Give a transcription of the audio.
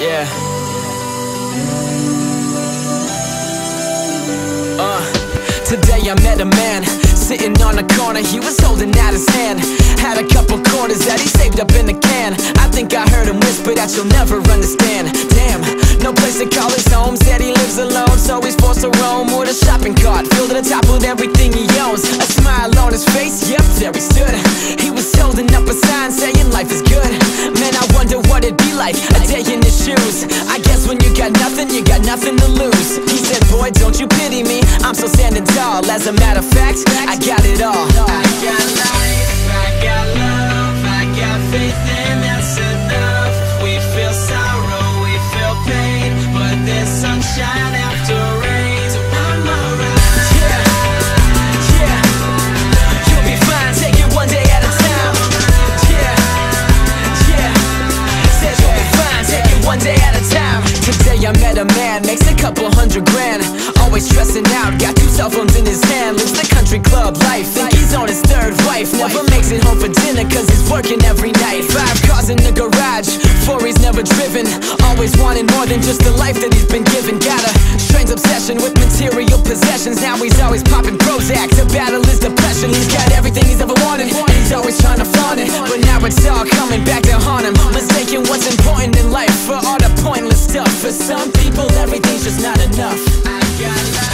Yeah. Uh, today I met a man sitting on a corner. He was holding out his hand. Had a couple quarters that he saved up in a can. I think I heard him whisper that you'll never understand. Damn, no place to call his home. Said he lives alone, so he's forced to roam with a shopping cart filled to the top with everything he owns. A smile on his face, I guess when you got nothing, you got nothing to lose. He said, Boy, don't you pity me? I'm still standing tall. As a matter of fact, I got it all. I met a man, makes a couple hundred grand. Always stressing out, got two cell phones in his hand. Lives the country club life, think he's on his third wife. Never makes it home for dinner, cause he's working every night. Five cars in the garage, four he's never driven. Always wanting more than just the life that he's been given. Got a strange obsession with material possessions. Now he's always popping Prozac to battle his depression. He's got everything he's ever wanted, and he's always trying to flaunt it. But now it's all coming back to haunt him. Mistaking some people everything's just not enough. I got